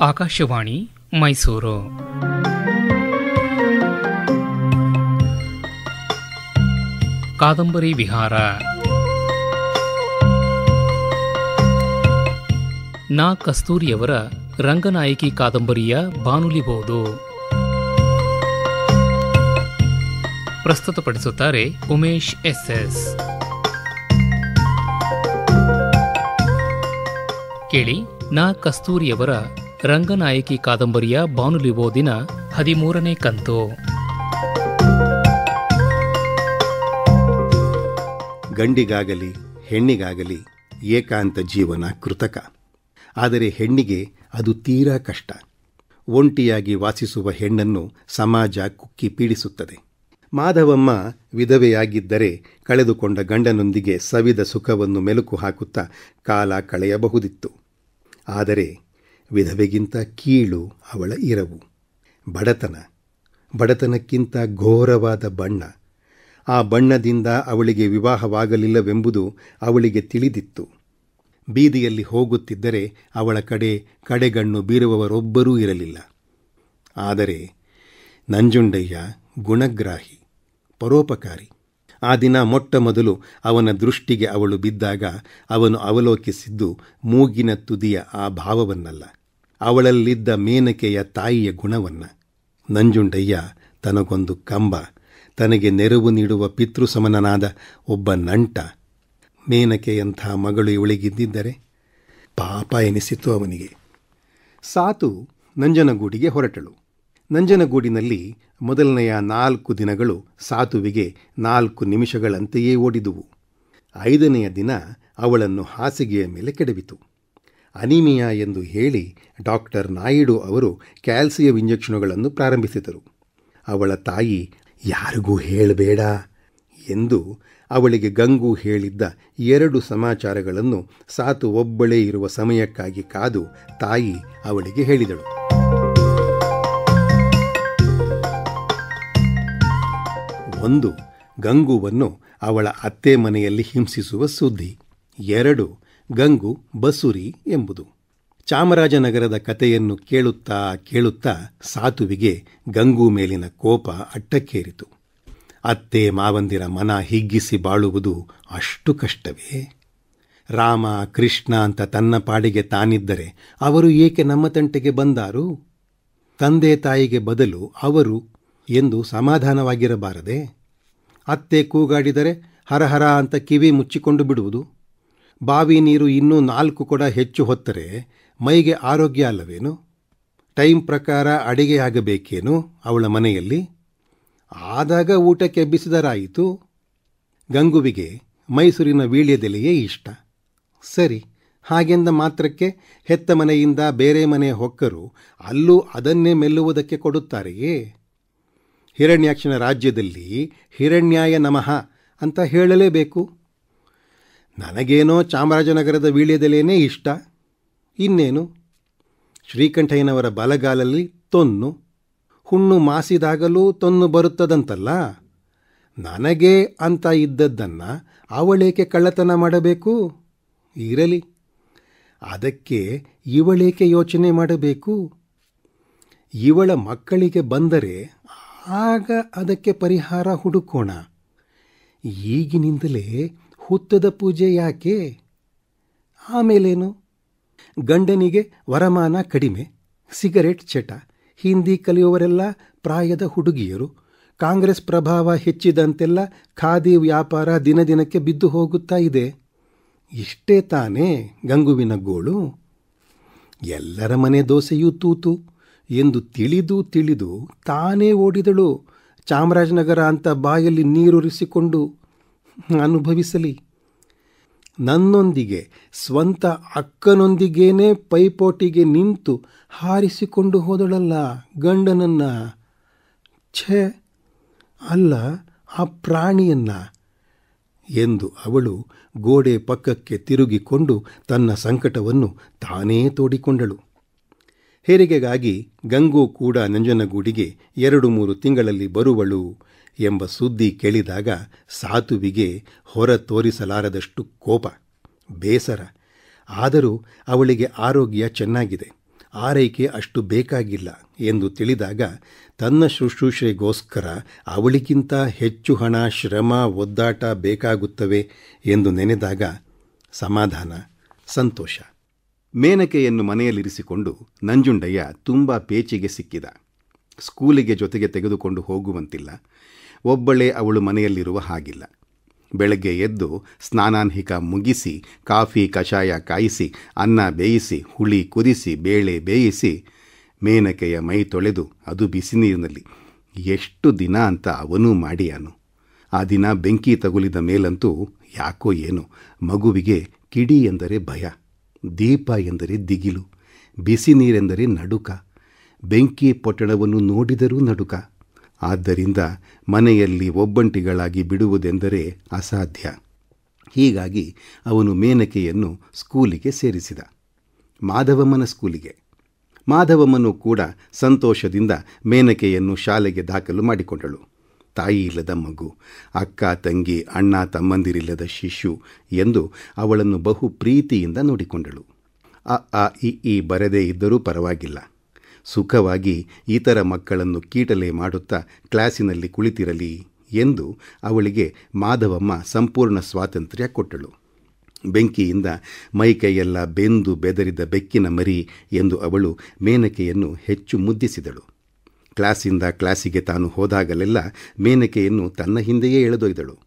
ಆಕಾಶವಾಣಿ ಮೈಸೂರು. ಕಾದಂಬರಿ ವಿಹಾರ. ನಾ ಕಸ್ತೂರಿಯವರ ರಂಗನಾಯಕಿ ಕಾದಂಬರಿಯ ಬಾನುಲಿಬಹುದು ಪ್ರಸ್ತುತಪಡಿಸುತ್ತಾರೆ ಉಮೇಶ್ ಎಸ್ಎಸ್. ಕೇಳಿ, ನಾ ಕಸ್ತೂರಿಯವರ ರಂಗನಾಯಕಿ ಕಾದಂಬರಿಯ ಬಾನುಲಿ ಓದಿನ ಹದಿಮೂರನೇ ಕಂತು. ಗಂಡಿಗಾಗಲಿ, ಹೆಣ್ಣಿಗಾಗಲಿ ಏಕಾಂತ ಜೀವನ ಕೃತಕ. ಆದರೆ ಹೆಣ್ಣಿಗೆ ಅದು ತೀರಾ ಕಷ್ಟ. ಒಂಟಿಯಾಗಿ ವಾಸಿಸುವ ಹೆಣ್ಣನ್ನು ಸಮಾಜ ಕುಕ್ಕಿ ಪೀಡಿಸುತ್ತದೆ. ಮಾಧವಮ್ಮ ವಿಧವೆಯಾಗಿದ್ದರೆ ಕಳೆದುಕೊಂಡ ಗಂಡನೊಂದಿಗೆ ಸವಿದ ಸುಖವನ್ನು ಮೆಲುಕು ಹಾಕುತ್ತಾ ಕಾಲ ಕಳೆಯಬಹುದಿತ್ತು. ಆದರೆ ವಿಧವೆಗಿಂತ ಕೀಳು ಅವಳ ಇರವು. ಬಡತನ. ಬಡತನಕ್ಕಿಂತ ಘೋರವಾದ ಬಣ್ಣ. ಆ ಬಣ್ಣದಿಂದ ಅವಳಿಗೆ ವಿವಾಹವಾಗಲಿಲ್ಲವೆಂಬುದು ಅವಳಿಗೆ ತಿಳಿದಿತ್ತು. ಬೀದಿಯಲ್ಲಿ ಹೋಗುತ್ತಿದ್ದರೆ ಅವಳ ಕಡೆ ಕಡೆಗಣ್ಣು ಬೀರುವವರೊಬ್ಬರೂ ಇರಲಿಲ್ಲ. ಆದರೆ, ನಂಜುಂಡಯ್ಯ ಗುಣಗ್ರಾಹಿ, ಪರೋಪಕಾರಿ. ಆ ದಿನ ಮೊಟ್ಟ ಮೊದಲು ಅವನ ದೃಷ್ಟಿಗೆ ಅವಳು ಬಿದ್ದಾಗ ಅವನು ಅವಲೋಕಿಸಿದ್ದು ಮೂಗಿನ ತುದಿಯ ಆ ಭಾವವನ್ನಲ್ಲ. ಅವಳಲ್ಲಿದ್ದ ಮೇನಕೆಯ ತಾಯಿಯ ಗುಣವನ್ನ. ನಂಜುಂಡಯ್ಯ ತನಗೊಂದು ಕಂಬ, ತನಗೆ ನೆರವು ನೀಡುವ ಪಿತೃಸಮನನಾದ ಒಬ್ಬ ನಂಟ. ಮೇನಕೆಯಂಥ ಮಗಳು ಇವಳಿಗಿದ್ದಿದ್ದರೆ ಪಾಪ ಎನಿಸಿತು ಅವನಿಗೆ. ಸಾತು ನಂಜನಗೂಡಿಗೆ ಹೊರಟಳು. ನಂಜನಗೂಡಿನಲ್ಲಿ ಮೊದಲನೆಯ ನಾಲ್ಕು ದಿನಗಳು ಸಾತುವಿಗೆ ನಾಲ್ಕು ನಿಮಿಷಗಳಂತೆಯೇ ಓಡಿದುವು. ಐದನೆಯ ದಿನ ಅವಳನ್ನು ಹಾಸಿಗೆಯ ಮೇಲೆ ಕೆಡವಿತು. ಅನಿಮಿಯಾ ಎಂದು ಹೇಳಿ ಡಾಕ್ಟರ್ ನಾಯಿಡು ಅವರು ಕ್ಯಾಲ್ಸಿಯಂ ಇಂಜೆಕ್ಷನುಗಳನ್ನು ಪ್ರಾರಂಭಿಸಿದರು. ಅವಳ ತಾಯಿ, ಯಾರಿಗೂ ಹೇಳಬೇಡ ಎಂದು ಅವಳಿಗೆ ಗಂಗು ಹೇಳಿದ್ದ ಎರಡು ಸಮಾಚಾರಗಳನ್ನು ಸಾತು ಒಬ್ಬಳೇ ಇರುವ ಸಮಯಕ್ಕಾಗಿ ಕಾದು ತಾಯಿ ಅವಳಿಗೆ ಹೇಳಿದಳು. ಒಂದು, ಗಂಗುವನ್ನು ಅವಳ ಅತ್ತೆ ಮನೆಯಲ್ಲಿ ಹಿಂಸಿಸುವ ಸುದ್ದಿ. ಎರಡು ಗಂಗು, ಬಸುರಿ ಎಂಬುದು. ಚಾಮರಾಜನಗರದ ಕತೆಯನ್ನು ಕೇಳುತ್ತಾ ಕೇಳುತ್ತಾ ಸಾತುವಿಗೆ ಗಂಗು ಮೇಲಿನ ಕೋಪ ಅಟ್ಟಕ್ಕೇರಿತು. ಅತ್ತೆ ಮಾವಂದಿರ ಮನ ಹಿಗ್ಗಿಸಿ ಬಾಳುವುದು ಅಷ್ಟು ಕಷ್ಟವೇ. ರಾಮ, ಕೃಷ್ಣ ಅಂತ ತನ್ನ ಪಾಡಿಗೆ ತಾನಿದ್ದರೆ ಅವರು ಏಕೆ ನಮ್ಮ ತಂಟೆಗೆ ಬಂದಾರು? ತಂದೆ ತಾಯಿಗೆ ಬದಲು ಅವರು ಎಂದು ಸಮಾಧಾನವಾಗಿರಬಾರದೆ? ಅತ್ತೆ ಕೂಗಾಡಿದರೆ ಹರಹರ ಅಂತ ಕಿವಿ ಮುಚ್ಚಿಕೊಂಡು ಬಿಡುವುದು. ಬಾವಿ ನೀರು ಇನ್ನೂ ನಾಲ್ಕು ಕೂಡ ಹೆಚ್ಚು ಹೊತ್ತರೆ ಮೈಗೆ ಆರೋಗ್ಯ ಅಲ್ಲವೇನು? ಟೈಮ್ ಪ್ರಕಾರ ಅಡಿಗೆ ಆಗಬೇಕೇನು ಅವಳ ಮನೆಯಲ್ಲಿ? ಆದಾಗ ಊಟಕ್ಕೆ ಬಿಸಿದರಾಯಿತು ಗಂಗುವಿಗೆ ಮೈಸೂರಿನ ವೀಳ್ಯದೆಲೆಯೇ ಇಷ್ಟ. ಸರಿ, ಹಾಗೆಂದ ಮಾತ್ರಕ್ಕೆ ಹೆತ್ತ ಮನೆಯಿಂದ ಬೇರೆ ಮನೆ ಹೊಕ್ಕರು ಅಲ್ಲೂ ಅದನ್ನೇ ಮೆಲ್ಲುವುದಕ್ಕೆ ಕೊಡುತ್ತಾರೆಯೇ? ಹಿರಣ್ಯಾಕ್ಷನ ರಾಜ್ಯದಲ್ಲಿ ಹಿರಣ್ಯಾಯ ನಮಃ ಅಂತ ಹೇಳಲೇಬೇಕು. ನನಗೇನೋ ಚಾಮರಾಜನಗರದ ವೀಳ್ಯದೆಲೆನೇ ಇಷ್ಟ. ಇನ್ನೇನು? ಶ್ರೀಕಂಠಯ್ಯನವರ ಬಲಗಾಲಲ್ಲಿ ತೊನ್ನು. ಹುಣ್ಣು ಮಾಸಿದಾಗಲೂ ತೊನ್ನು ಬರುತ್ತದಂತಲ್ಲ. ನನಗೆ ಅಂತ ಇದ್ದದ್ದನ್ನು ಅವಳೇಕೆ ಕಳ್ಳತನ ಮಾಡಬೇಕು? ಇರಲಿ. ಅದಕ್ಕೆ ಇವಳೇಕೆ ಯೋಚನೆ ಮಾಡಬೇಕು? ಇವಳ ಮಕ್ಕಳಿಗೆ ಬಂದರೆ ಆಗ ಅದಕ್ಕೆ ಪರಿಹಾರ ಹುಡುಕೋಣ. ಈಗಿನಿಂದಲೇ ಹುತ್ತದ ಪೂಜೆ ಯಾಕೆ? ಆಮೇಲೇನು? ಗಂಡನಿಗೆ ವರಮಾನ ಕಡಿಮೆ, ಸಿಗರೇಟ್ ಚಟ, ಹಿಂದಿ ಕಲಿಯುವವರೆಲ್ಲ ಪ್ರಾಯದ ಹುಡುಗಿಯರು, ಕಾಂಗ್ರೆಸ್ ಪ್ರಭಾವ ಹೆಚ್ಚಿದಂತೆಲ್ಲ ಖಾದಿ ವ್ಯಾಪಾರ ದಿನದಿನಕ್ಕೆ ಬಿದ್ದು ಹೋಗುತ್ತಾ ಇದೆ. ಇಷ್ಟೇ ತಾನೇ ಗಂಗುವಿನ ಗೋಳು? ಎಲ್ಲರ ಮನೆ ದೋಸೆಯೂ ತೂತು, ಎಂದು ತಿಳಿದು ತಿಳಿದು ತಾನೇ ಓಡಿದಳು. ಚಾಮರಾಜನಗರ ಅಂತ ಬಾಯಲ್ಲಿ ನೀರುರಿಸಿಕೊಂಡು ಅನುಭವಿಸಲಿ. ನನ್ನೊಂದಿಗೆ, ಸ್ವಂತ ಅಕ್ಕನೊಂದಿಗೇನೆ ಪೈಪೋಟಿಗೆ ನಿಂತು ಹಾರಿಸಿಕೊಂಡು ಹೋದಳಲ್ಲ ಗಂಡನನ್ನ. ಛೆ, ಅಲ್ಲ, ಆ ಪ್ರಾಣಿಯನ್ನ. ಎಂದು ಅವಳು ಗೋಡೆ ಪಕ್ಕಕ್ಕೆ ತಿರುಗಿಕೊಂಡು ತನ್ನ ಸಂಕಟವನ್ನು ತಾನೇ ತೋಡಿಕೊಂಡಳು. ಹೆರಿಗೆಗಾಗಿ ಗಂಗು ಕೂಡ ನಂಜನಗೂಡಿಗೆ ಎರಡು ಮೂರು ತಿಂಗಳಲ್ಲಿ ಬರುವಳು. ಎಂಬ ಸುದ್ದಿ ಕೇಳಿದಾಗ ಸಾತುವಿಗೆ ಹೊರ ತೋರಿಸಲಾರದಷ್ಟು ಕೋಪ, ಬೇಸರ. ಆದರೂ ಅವಳಿಗೆ ಆರೋಗ್ಯ ಚೆನ್ನಾಗಿದೆ. ಆರೈಕೆ ಅಷ್ಟು ಬೇಕಾಗಿಲ್ಲ ಎಂದು ತಿಳಿದಾಗ ತನ್ನ ಶುಶ್ರೂಷೆಗೋಸ್ಕರ ಅವಳಿಗಿಂತ ಹೆಚ್ಚು ಹಣ, ಶ್ರಮ, ಒದ್ದಾಟ ಬೇಕಾಗುತ್ತವೆ ಎಂದು ನೆನೆದಾಗ ಸಮಾಧಾನ, ಸಂತೋಷ. ಮೇನಕೆಯನ್ನು ಮನೆಯಲ್ಲಿರಿಸಿಕೊಂಡು ನಂಜುಂಡಯ್ಯ ತುಂಬ ಪೇಚಿಗೆ ಸಿಕ್ಕಿದ. ಸ್ಕೂಲಿಗೆ ಜೊತೆಗೆ ತೆಗೆದುಕೊಂಡು ಹೋಗುವಂತಿಲ್ಲ. ಒಬ್ಬಳೇ ಅವಳು ಮನೆಯಲ್ಲಿರುವ ಹಾಗಿಲ್ಲ. ಬೆಳಗ್ಗೆ ಎದ್ದು ಸ್ನಾನಾನ್ಹಿಕ ಮುಗಿಸಿ, ಕಾಫಿ, ಕಷಾಯ ಕಾಯಿಸಿ, ಅನ್ನ ಬೇಯಿಸಿ, ಹುಳಿ ಕುದಿಸಿ, ಬೇಳೆ ಬೇಯಿಸಿ, ಮೇನಕೆಯ ಮೈ ತೊಳೆದು ಅದು ಬಿಸಿ ನೀರಿನಲ್ಲಿ. ಎಷ್ಟು ದಿನ ಅಂತ ಅವನೂ ಮಾಡಿಯಾನು. ಆ ದಿನ ಬೆಂಕಿ ತಗುಲಿದ ಮೇಲಂತೂ ಯಾಕೋ ಏನೋ ಮಗುವಿಗೆ ಕಿಡಿ ಎಂದರೆ ಭಯ, ದೀಪ ಎಂದರೆ ದಿಗಿಲು, ಬಿಸಿ ನೀರೆಂದರೆ ನಡುಕ, ಬೆಂಕಿ ಪೊಟ್ಟಣವನ್ನು ನೋಡಿದರೂ ನಡುಕ ಆದ್ದರಿಂದ ಮನೆಯಲ್ಲಿ ಒಬ್ಬಂಟಿಗಳಾಗಿ ಬಿಡುವುದೆಂದರೆ ಅಸಾಧ್ಯ. ಹೀಗಾಗಿ ಅವನು ಮೇನಕೆಯನ್ನು ಸ್ಕೂಲಿಗೆ ಸೇರಿಸಿದ. ಮಾಧವಮ್ಮನ ಸ್ಕೂಲಿಗೆ. ಮಾಧವಮ್ಮನು ಕೂಡ ಸಂತೋಷದಿಂದ ಮೇನಕೆಯನ್ನು ಶಾಲೆಗೆ ದಾಖಲು ಮಾಡಿಕೊಂಡಳು. ತಾಯಿ ಇಲ್ಲದ ಮಗು, ಅಕ್ಕ, ತಂಗಿ, ಅಣ್ಣ, ತಮ್ಮಂದಿರಿಲ್ಲದ ಶಿಶು ಎಂದು ಅವಳನ್ನು ಬಹು ಪ್ರೀತಿಯಿಂದ ನೋಡಿಕೊಂಡಳು. ಅ ಆ ಇ ಬರದೇ ಇದ್ದರೂ ಪರವಾಗಿಲ್ಲ. ಸುಖವಾಗಿ ಇತರ ಮಕ್ಕಳನ್ನು ಕೀಟಲೆ ಮಾಡುತ್ತಾ ಕ್ಲಾಸಿನಲ್ಲಿ ಕುಳಿತಿರಲಿ ಎಂದು ಅವಳಿಗೆ ಮಾಧವಮ್ಮ ಸಂಪೂರ್ಣ ಸ್ವಾತಂತ್ರ್ಯ ಕೊಟ್ಟಳು. ಬೆಂಕಿಯಿಂದ ಮೈಕೈಯೆಲ್ಲ ಬೆಂದು ಬೆದರಿದ ಬೆಕ್ಕಿನ ಮರಿ ಎಂದು ಅವಳು ಮೇನಕೆಯನ್ನು ಹೆಚ್ಚು ಮುದ್ದಿಸಿದಳು. ಕ್ಲಾಸಿಂದ ಕ್ಲಾಸಿಗೆ ತಾನು ಹೋದಾಗಲೆಲ್ಲ ಮೇನಕೆಯನ್ನು ತನ್ನ ಹಿಂದೆಯೇ ಎಳೆದೊಯ್ದಳು.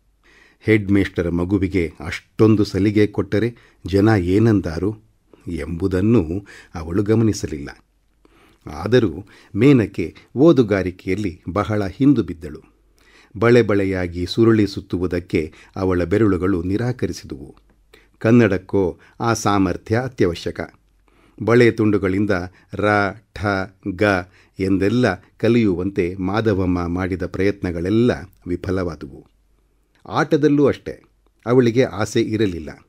ಹೆಡ್ ಮೇಸ್ಟರ ಮಗುವಿಗೆ ಅಷ್ಟೊಂದು ಸಲಿಗೆ ಕೊಟ್ಟರೆ ಜನ ಏನಂದಾರು ಎಂಬುದನ್ನು ಅವಳು ಗಮನಿಸಲಿಲ್ಲ. ಆದರೂ ಮೇನಕೆ ಓದುಗಾರಿಕೆಯಲ್ಲಿ ಬಹಳ ಹಿಂದು ಬಿದ್ದಳು. ಬಳೆ ಬಳೆಯಾಗಿ ಸುರುಳಿ ಸುತ್ತುವುದಕ್ಕೆ ಅವಳ ಬೆರಳುಗಳು ನಿರಾಕರಿಸಿದುವು. ಕನ್ನಡಕ್ಕೋ ಆ ಸಾಮರ್ಥ್ಯ ಅತ್ಯವಶ್ಯಕ. ಬಳೆ ತುಂಡುಗಳಿಂದ ರ, ಠ, ಗ ಎಂದೆಲ್ಲ ಕಲಿಯುವಂತೆ ಮಾಧವಮ್ಮ ಮಾಡಿದ ಪ್ರಯತ್ನಗಳೆಲ್ಲ ವಿಫಲವಾದುವು. ಆಟದಲ್ಲೂ ಅಷ್ಟೆ, ಅವಳಿಗೆ ಆಸೆ ಇರಲಿಲ್ಲ.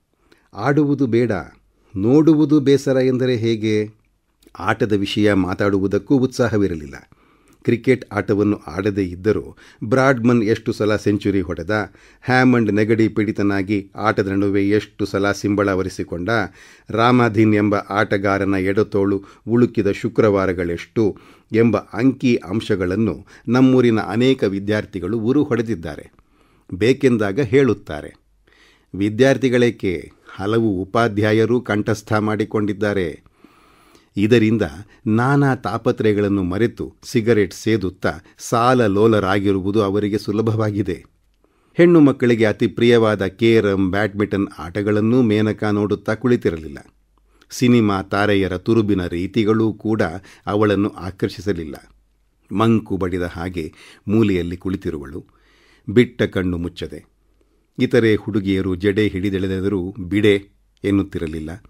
ಆಡುವುದು ಬೇಡ, ನೋಡುವುದು ಬೇಸರ ಎಂದರೆ ಹೇಗೆ? ಆಟದ ವಿಷಯ ಮಾತಾಡುವುದಕ್ಕೂ ಉತ್ಸಾಹವಿರಲಿಲ್ಲ. ಕ್ರಿಕೆಟ್ ಆಟವನ್ನು ಆಡದೇ ಇದ್ದರೂ ಬ್ರಾಡ್ಮನ್ ಎಷ್ಟು ಸಲ ಸೆಂಚುರಿ ಹೊಡೆದ, ಹ್ಯಾಮಂಡ್ ನೆಗಡಿ ಪೀಡಿತನಾಗಿ ಆಟದ ನಡುವೆ ಎಷ್ಟು ಸಲ ಸಿಂಬಳ ಒರೆಸಿಕೊಂಡ ರಾಮಾಧೀನ್ ಎಂಬ ಆಟಗಾರನ ಎಡತೋಳು ಉಳುಕಿದ ಶುಕ್ರವಾರಗಳೆಷ್ಟು ಎಂಬ ಅಂಕಿ ಅಂಶಗಳನ್ನು ನಮ್ಮೂರಿನ ಅನೇಕ ವಿದ್ಯಾರ್ಥಿಗಳು ಉರು ಹೊಡೆದಿದ್ದಾರೆ. ಬೇಕೆಂದಾಗ ಹೇಳುತ್ತಾರೆ. ವಿದ್ಯಾರ್ಥಿಗಳೇಕೆ ಹಲವು ಉಪಾಧ್ಯಾಯರು ಕಂಠಸ್ಥ ಮಾಡಿಕೊಂಡಿದ್ದಾರೆ? ಇದರಿಂದ ನಾನಾ ತಾಪತ್ರೆಗಳನ್ನು ಮರೆತು ಸಿಗರೆಟ್ ಸೇದುತ್ತಾ ಸಾಲ ಲೋಲರಾಗಿರುವುದು ಅವರಿಗೆ ಸುಲಭವಾಗಿದೆ. ಹೆಣ್ಣು ಮಕ್ಕಳಿಗೆ ಅತಿ ಪ್ರಿಯವಾದ ಕೇರಂ, ಬ್ಯಾಡ್ಮಿಂಟನ್ ಆಟಗಳನ್ನೂ ಮೇನಕ ನೋಡುತ್ತಾ ಕುಳಿತಿರಲಿಲ್ಲ. ಸಿನಿಮಾ ತಾರೆಯರ ತುರುಬಿನ ರೀತಿಗಳೂ ಕೂಡ ಅವಳನ್ನು ಆಕರ್ಷಿಸಲಿಲ್ಲ. ಮಂಕು ಬಡಿದ ಹಾಗೆ ಮೂಲೆಯಲ್ಲಿ ಕುಳಿತಿರುವಳು. ಬಿಟ್ಟ ಕಣ್ಣು ಮುಚ್ಚದೆ. ಇತರೆ ಹುಡುಗಿಯರು ಜಡೆ ಹಿಡಿದೆಳೆದರೂ ಬಿಡೆ ಎನ್ನುತ್ತಿರಲಿಲ್ಲ.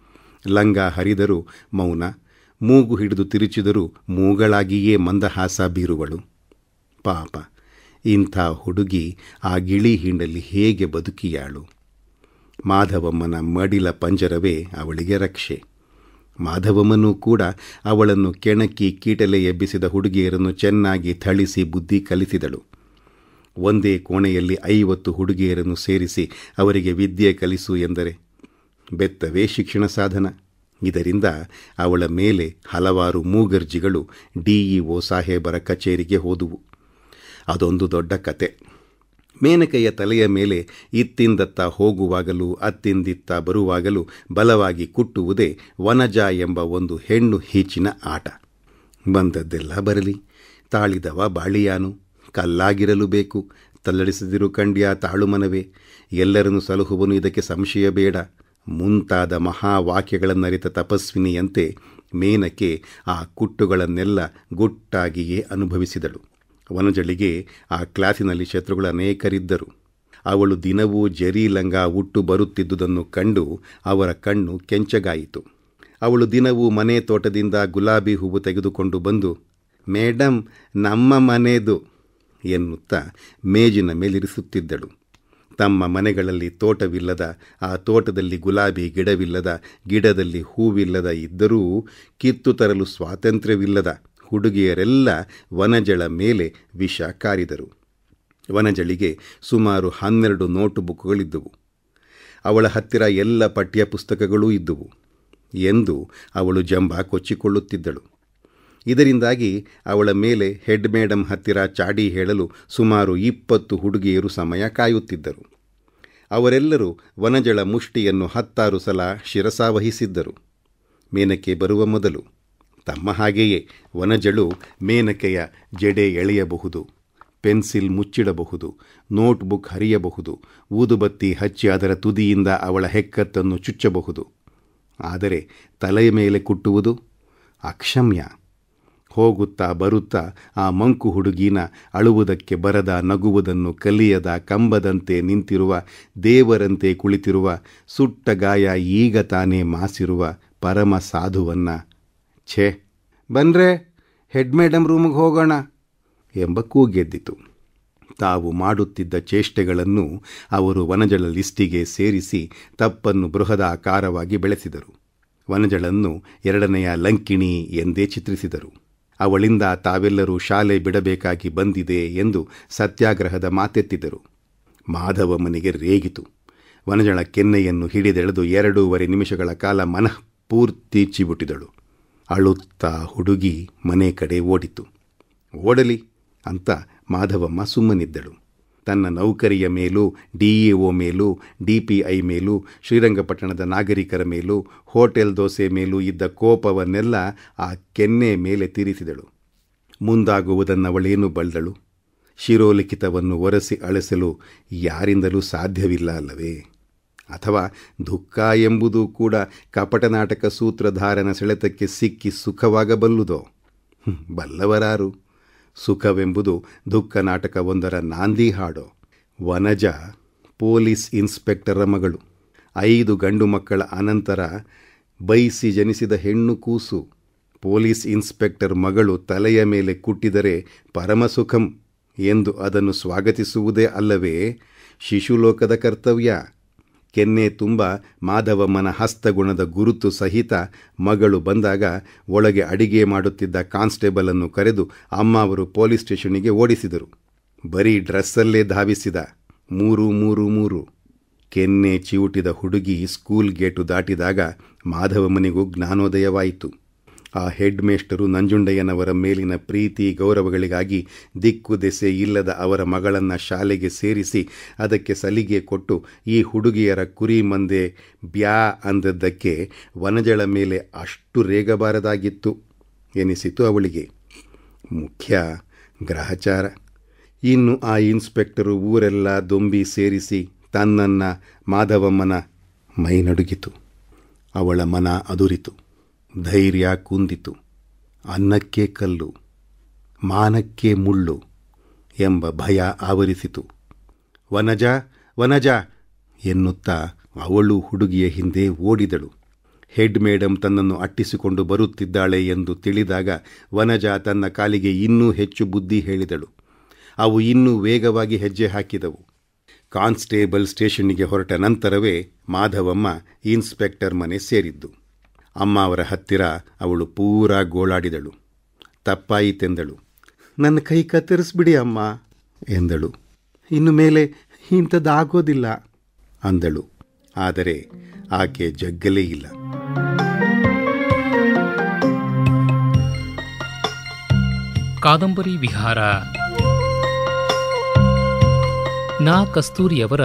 ಲಂಗ ಹರಿದರೂ ಮೌನ ಮೂಗು ಹಿಡಿದು ತಿರುಚಿದರೂ ಮೂಗಳಾಗಿಯೇ ಮಂದಹಾಸ ಬೀರುವಳು. ಪಾಪ, ಇಂಥ ಹುಡುಗಿ ಆ ಗಿಳಿ ಹಿಂಡಲ್ಲಿ ಹೇಗೆ ಬದುಕಿಯಾಳು? ಮಾಧವಮ್ಮನ ಮಡಿಲ ಪಂಜರವೇ ಅವಳಿಗೆ ರಕ್ಷೆ. ಮಾಧವಮ್ಮನೂ ಕೂಡ ಅವಳನ್ನು ಕೆಣಕಿ ಕೀಟಲೆ ಎಬ್ಬಿಸಿದ ಹುಡುಗಿಯರನ್ನು ಚೆನ್ನಾಗಿ ಥಳಿಸಿ ಬುದ್ಧಿ ಕಲಿಸಿದಳು. ಒಂದೇ ಕೋಣೆಯಲ್ಲಿ ಐವತ್ತು ಹುಡುಗಿಯರನ್ನು ಸೇರಿಸಿ ಅವರಿಗೆ ವಿದ್ಯೆ ಕಲಿಸು ಎಂದರೆ ಬೆತ್ತವೇ ಶಿಕ್ಷಣ ಸಾಧನ. ಇದರಿಂದ ಅವಳ ಮೇಲೆ ಹಲವಾರು ಮೂಗರ್ಜಿಗಳು ಡಿಇಒ ಸಾಹೇಬರ ಕಚೇರಿಗೆ ಹೋದುವು. ಅದೊಂದು ದೊಡ್ಡ ಕತೆ. ಮೇನಕೆಯ ತಲೆಯ ಮೇಲೆ ಇತ್ತಿಂದತ್ತ ಹೋಗುವಾಗಲೂ ಅತ್ತಿಂದಿತ್ತ ಬರುವಾಗಲೂ ಬಲವಾಗಿ ಕುಟ್ಟುವುದೇ ವನಜ ಎಂಬ ಒಂದು ಹೆಣ್ಣು ಹೀಚಿನ ಆಟ. ಬಂದದ್ದೆಲ್ಲ ಬರಲಿ. ತಾಳಿದವ ಬಾಳಿಯಾನು. ಕಲ್ಲಾಗಿರಲು ಬೇಕು. ತಲ್ಲಡಿಸದಿರು ಕಂಡ್ಯ ತಾಳುಮನವೇ ಎಲ್ಲರನ್ನು ಸಲಹುವನು ಇದಕ್ಕೆ ಸಂಶಯ ಬೇಡ. ಮುಂತಾದ ಮಹಾವಾಕ್ಯಗಳನ್ನರಿತ ತಪಸ್ವಿನಿಯಂತೆ ಮೇನಕೆ ಆ ಕುಟ್ಟುಗಳನ್ನೆಲ್ಲ ಗುಟ್ಟಾಗಿಯೇ ಅನುಭವಿಸಿದಳು. ವನಜಳಿಗೆ ಆ ಕ್ಲಾಸಿನಲ್ಲಿ ಶತ್ರುಗಳು ಅನೇಕರಿದ್ದರು. ಅವಳು ದಿನವೂ ಜರಿ ಲಂಗ ಉಟ್ಟು ಬರುತ್ತಿದ್ದುದನ್ನು ಕಂಡು ಅವರ ಕಣ್ಣು ಕೆಂಚಗಾಯಿತು. ಅವಳು ದಿನವೂ ಮನೆ ತೋಟದಿಂದ ಗುಲಾಬಿ ಹೂವು ತೆಗೆದುಕೊಂಡು ಬಂದು ಮೇಡಮ್ ನಮ್ಮ ಮನೆದು ಎನ್ನುತ್ತಾ ಮೇಜಿನ ಮೇಲಿರಿಸುತ್ತಿದ್ದಳು. ತಮ್ಮ ಮನೆಗಳಲ್ಲಿ ತೋಟವಿಲ್ಲದ, ಆ ತೋಟದಲ್ಲಿ ಗುಲಾಬಿ ಗಿಡವಿಲ್ಲದ, ಗಿಡದಲ್ಲಿ ಹೂವಿಲ್ಲದ ಇದ್ದರೂ ಕಿತ್ತು ತರಲು ಸ್ವಾತಂತ್ರ್ಯವಿಲ್ಲದ ಹುಡುಗಿಯರೆಲ್ಲ ವನಜಳ ಮೇಲೆ ವಿಷ ಕಾರಿದರು. ವನಜಳಿಗೆ ಸುಮಾರು ಹನ್ನೆರಡು ನೋಟು ಬುಕ್ಗಳಿದ್ದುವು ಅವಳ ಹತ್ತಿರ ಎಲ್ಲ ಪಠ್ಯ ಪುಸ್ತಕಗಳೂ ಇದ್ದುವು. ಎಂದು ಅವಳು ಜಂಬ ಕೊಚ್ಚಿಕೊಳ್ಳುತ್ತಿದ್ದಳು. ಇದರಿಂದಾಗಿ ಅವಳ ಮೇಲೆ ಹೆಡ್ ಮೇಡಮ್ ಹತ್ತಿರ ಚಾಡಿ ಹೇಳಲು ಸುಮಾರು ಇಪ್ಪತ್ತು ಹುಡುಗಿಯರು ಸಮಯ ಕಾಯುತ್ತಿದ್ದರು. ಅವರೆಲ್ಲರೂ ವನಜಳ ಮುಷ್ಟಿಯನ್ನು ಹತ್ತಾರು ಸಲ ಶಿರಸಾವಹಿಸಿದ್ದರು. ಮೇನಕೆ ಬರುವ ಮೊದಲು ತಮ್ಮ ಹಾಗೆಯೇ ವನಜಳು ಮೇನಕೆಯ ಜಡೆ ಎಳೆಯಬಹುದು, ಪೆನ್ಸಿಲ್ ಮುಚ್ಚಿಡಬಹುದು, ನೋಟ್ಬುಕ್ ಹರಿಯಬಹುದು, ಊದುಬತ್ತಿ ಹಚ್ಚಿ ಅದರ ತುದಿಯಿಂದ ಅವಳ ಹೆಕ್ಕತ್ತನ್ನು ಚುಚ್ಚಬಹುದು. ಆದರೆ ತಲೆಯ ಮೇಲೆ ಕುಟ್ಟುವುದು ಅಕ್ಷಮ್ಯ. ಹೋಗುತ್ತಾ ಬರುತ್ತಾ ಆ ಮಂಕು ಹುಡುಗಿನ ಅಳುವುದಕ್ಕೆ ಬರದ ನಗುವುದನ್ನು ಕಲಿಯದ ಕಂಬದಂತೆ ನಿಂತಿರುವ ದೇವರಂತೆ ಕುಳಿತಿರುವ ಸುಟ್ಟ ಗಾಯ ಈಗ ತಾನೇ ಮಾಸಿರುವ ಪರಮ ಸಾಧುವನ್ನ. ಛೇ ಬನ್ರೆ ಹೆಡ್ ಮೇಡಮ್ ರೂಮಿಗೆ ಹೋಗೋಣ ಎಂಬ ಕೂಗೆದ್ದಿತು. ತಾವು ಮಾಡುತ್ತಿದ್ದ ಚೇಷ್ಟೆಗಳನ್ನು ಅವರು ವನಜಳ ಲಿಸ್ಟಿಗೆ ಸೇರಿಸಿ ತಪ್ಪನ್ನು ಬೃಹದಾಕಾರವಾಗಿ ಬೆಳೆಸಿದರು. ವನಜಳನ್ನು ಎರಡನೆಯ ಲಂಕಿಣಿ ಎಂದೇ ಚಿತ್ರಿಸಿದರು. ಅವಳಿಂದ ತಾವೆಲ್ಲರೂ ಶಾಲೆ ಬಿಡಬೇಕಾಗಿ ಬಂದಿದೆ ಎಂದು ಸತ್ಯಾಗ್ರಹದ ಮಾತೆತ್ತಿದರು. ಮಾಧವ ಮನೆಗೆ ರೇಗಿತು. ವನಜಳ ಕೆನ್ನೆಯನ್ನು ಹಿಡಿದೆಳೆದು ಎರಡೂವರೆ ನಿಮಿಷಗಳ ಕಾಲ ಮನಃಪೂರ್ತಿ ಚಿಬುಟಿದಳು ಅಳುತ್ತಾ ಹುಡುಗಿ ಮನೆ ಕಡೆ ಓಡಿತು ಓಡಲಿ ಅಂತ ಮಾಧವಮ್ಮ ಸುಮ್ಮನಿದ್ದಳು. ತನ್ನ ನೌಕರಿಯ ಮೇಲೂ ಡಿಇಒ ಮೇಲೂ ಡಿಪಿಐ ಮೇಲೂ, ಶ್ರೀರಂಗಪಟ್ಟಣದ ನಾಗರಿಕರ ಮೇಲೂ, ಹೋಟೆಲ್ ದೋಸೆ ಮೇಲೂ ಇದ್ದ ಕೋಪವನ್ನೆಲ್ಲ ಆ ಕೆನ್ನೆ ಮೇಲೆ ತೀರಿಸಿದಳು. ಮುಂದಾಗುವುದನ್ನವಳೇನು ಬಲ್ಲಳು ಶಿರೋಲಿಖಿತವನ್ನು ಒರೆಸಿ ಅಳಿಸಲು ಯಾರಿಂದಲೂ ಸಾಧ್ಯವಿಲ್ಲ ಅಲ್ಲವೇ? ಅಥವಾ ದುಃಖ ಎಂಬುದೂ ಕೂಡ ಕಪಟ ನಾಟಕ ಸೂತ್ರಧಾರನ ಸೆಳೆತಕ್ಕೆ ಸಿಕ್ಕಿ ಸುಖವಾಗಬಲ್ಲುದೋ? ಬಲ್ಲವರಾರು. ಸುಖವೆಂಬುದು ದುಃಖ ನಾಟಕವೊಂದರ ನಾಂದಿ ಹಾಡು. ವನಜ, ಪೊಲೀಸ್ ಇನ್ಸ್ಪೆಕ್ಟರ ಮಗಳು. ಐದು ಗಂಡು ಮಕ್ಕಳ ಅನಂತರ ಬೈಸಿ ಜನಿಸಿದ ಹೆಣ್ಣು ಕೂಸು. ಪೊಲೀಸ್ ಇನ್ಸ್ಪೆಕ್ಟರ್ ಮಗಳು ತಲೆಯ ಮೇಲೆ ಕುಟ್ಟಿದರೆ ಪರಮಸುಖಂ ಎಂದು ಅದನ್ನು ಸ್ವಾಗತಿಸುವುದೇ ಅಲ್ಲವೇ? ಶಿಶುಲೋಕದ ಕರ್ತವ್ಯ. ಕೆನ್ನೆ ತುಂಬ ಮಾಧವಮ್ಮನ ಹಸ್ತಗುಣದ ಗುರುತು ಸಹಿತ ಮಗಳು ಬಂದಾಗ ಒಳಗೆ ಅಡಿಗೆ ಮಾಡುತ್ತಿದ್ದ ಕಾನ್ಸ್ಟೇಬಲನ್ನು ಕರೆದು ಅಮ್ಮ ಅವರು ಪೊಲೀಸ್ ಸ್ಟೇಷನಿಗೆ ಓಡಿಸಿದರು. ಬರೀ ಡ್ರೆಸ್ಸಲ್ಲೇ ಧಾವಿಸಿದ. ಮೂರು ಮೂರು ಮೂರು. ಕೆನ್ನೆ ಚಿವುಟಿದ ಹುಡುಗಿ ಸ್ಕೂಲ್ ಗೇಟು ದಾಟಿದಾಗ ಮಾಧವಮ್ಮನಿಗೂ ಜ್ಞಾನೋದಯವಾಯಿತು. ಆ ಹೆಡ್ ಮೇಸ್ಟರು ನಂಜುಂಡಯ್ಯನವರ ಮೇಲಿನ ಪ್ರೀತಿ ಗೌರವಗಳಿಗಾಗಿ ದಿಕ್ಕು ದೆಸೆ ಇಲ್ಲದ ಅವರ ಮಗಳನ್ನು ಶಾಲೆಗೆ ಸೇರಿಸಿ ಅದಕ್ಕೆ ಸಲಿಗೆ ಕೊಟ್ಟು ಈ ಹುಡುಗಿಯರ ಕುರಿ ಮಂದೆ ಬ್ಯಾ ಅಂದದ್ದಕ್ಕೆ ವನಜಳ ಮೇಲೆ ಅಷ್ಟು ರೇಗಬಾರದಾಗಿತ್ತು ಎನಿಸಿತು ಅವಳಿಗೆ. ಮುಖ್ಯ ಗ್ರಹಚಾರ. ಇನ್ನು ಆ ಇನ್ಸ್ಪೆಕ್ಟರು ಊರೆಲ್ಲ ದೊಂಬಿ ಸೇರಿಸಿ ತನ್ನನ್ನು ಮಾಧವಮ್ಮನ ಮೈ ನಡುಗಿತು ಅವಳ ಮನ ಅದುರಿತು. ಧೈರ್ಯ ಕುಂದಿತು. ಅನ್ನಕ್ಕೆ ಕಲ್ಲು, ಮಾನಕ್ಕೆ ಮುಳ್ಳು ಎಂಬ ಭಯ ಆವರಿಸಿತು. ವನಜ ವನಜ ಎನ್ನುತ್ತಾ ಅವಳು ಹುಡುಗಿಯ ಹಿಂದೆ ಓಡಿದಳು. ಹೆಡ್ ಮೇಡಮ್ ತನ್ನನ್ನು ಅಟ್ಟಿಸಿಕೊಂಡು ಬರುತ್ತಿದ್ದಾಳೆ ಎಂದು ತಿಳಿದಾಗ ವನಜ ತನ್ನ ಕಾಲಿಗೆ ಇನ್ನೂ ಹೆಚ್ಚು ಬುದ್ಧಿ ಹೇಳಿದಳು. ಅವು ಇನ್ನೂ ವೇಗವಾಗಿ ಹೆಜ್ಜೆ ಹಾಕಿದವು. ಕಾನ್ಸ್ಟೇಬಲ್ ಸ್ಟೇಷನ್ನಿಗೆ ಹೊರಟ ನಂತರವೇ ಮಾಧವಮ್ಮ ಇನ್ಸ್ಪೆಕ್ಟರ್ ಮನೆ ಸೇರಿದ್ದು. ಅಮ್ಮ ಅವರ ಹತ್ತಿರ ಅವಳು ಪೂರಾ ಗೋಳಾಡಿದಳು. ತಪ್ಪಾಯಿತೆಂದಳು ನನ್ನ ಕೈ ಕತ್ತರಿಸ್ಬಿಡಿ ಅಮ್ಮ, ಎಂದಳು. ಇನ್ನು ಮೇಲೆ ಇಂಥದ್ದಾಗೋದಿಲ್ಲ, ಅಂದಳು. ಆದರೆ ಆಕೆ ಜಗ್ಗಲೇ ಇಲ್ಲ. ಕಾದಂಬರಿ ವಿಹಾರ. ನಾ ಕಸ್ತೂರಿಯವರ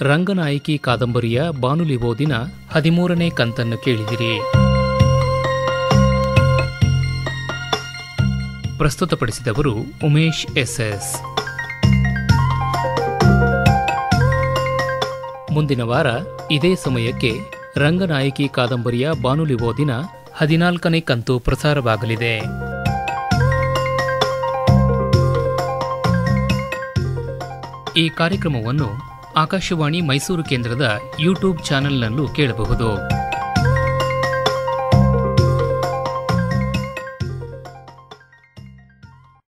ರಂಗನಾಯಕಿ ಕಾದಂಬರಿಯ ಬಾನುಲಿ ಓದಿನ ಹದಿಮೂರನೇ ಕಂತನ್ನು ಕೇಳಿದಿರಿ. ಪ್ರಸ್ತುತಪಡಿಸಿದವರು ಉಮೇಶ್ ಎಸ್ಎಸ್. ಮುಂದಿನ ವಾರ ಇದೇ ಸಮಯಕ್ಕೆ ರಂಗನಾಯಕಿ ಕಾದಂಬರಿಯ ಬಾನುಲಿ ಓದಿನ ಹದಿನಾಲ್ಕನೇ ಕಂತು ಪ್ರಸಾರವಾಗಲಿದೆ. ಈ ಕಾರ್ಯಕ್ರಮವನ್ನು ಆಕಾಶವಾಣಿ ಮೈಸೂರು ಕೇಂದ್ರದ ಯೂಟ್ಯೂಬ್ ಚಾನೆಲ್ನಲ್ಲೂ ಕೇಳಬಹುದು.